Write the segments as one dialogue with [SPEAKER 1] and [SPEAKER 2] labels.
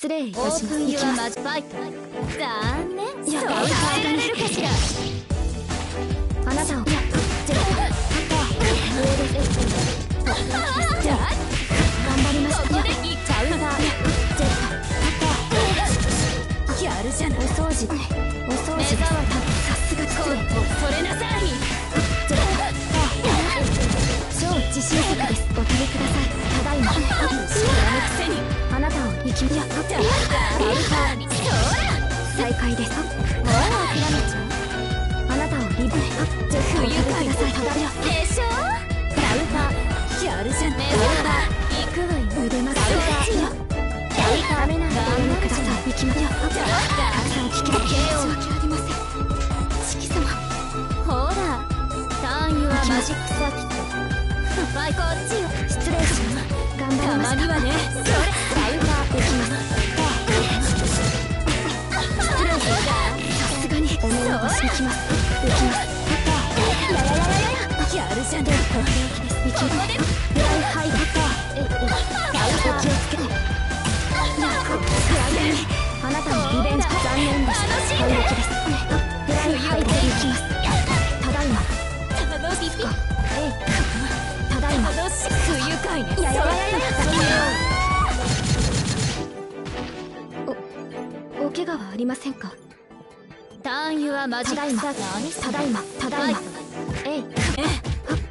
[SPEAKER 1] 失礼いたします。行きます。残念。や、そう変えられるかしら。あなたを。いや、ゼロ。上です。頑張りました。ここでいっちゃうだ。ゼロ。やるじゃない。お掃除。お掃除。目障り。さすが失礼。それなさい。ゼロ。超自信作です。お食べください。ただいま。知らぬくせに。あなたを生きやった。アルファ。再開です。もう諦めちゃう。あなたをリブ。ぜひお食べください。でしょ？ラウター。やるじゃねえ。行くわよ。腕まく。ラウター。ダメならダメください。行きましょう。たくさん聞きたい。申し訳ありません。四季様。ほら。ターンユアマジックサーキット。はい、こっちよ。失礼します。頑張りまたまにはね。それ。ややややりませんか？ターンユアマジックサーただいまただいま。えい。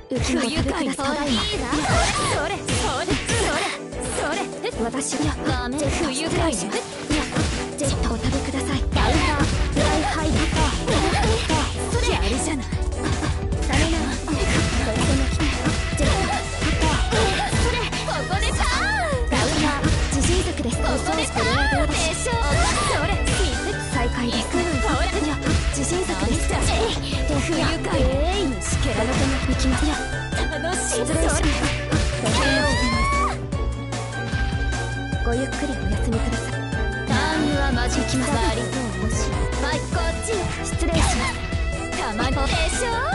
[SPEAKER 1] え浮き不愉快ただいまそれそれそれそれ私やダメ不愉快ねいきますよ楽しい。失礼しますごゆっくりお休みください。ターンはマジ行きますありとうもしはい。こっちよ失礼しますたまにでしょ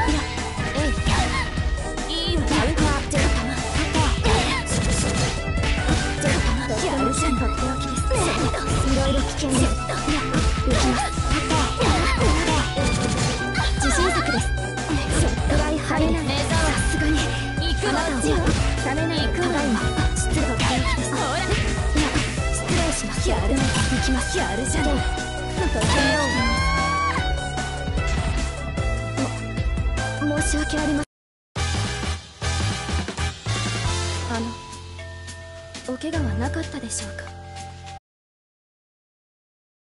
[SPEAKER 1] ありませんお怪我はなかったでしょうか？